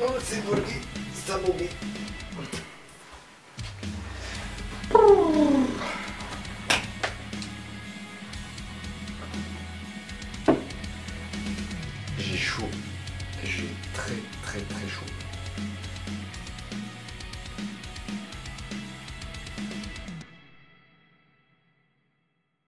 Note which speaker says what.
Speaker 1: Oh, c'est volé, ça mauvais. J'ai chaud. J'ai très très très chaud.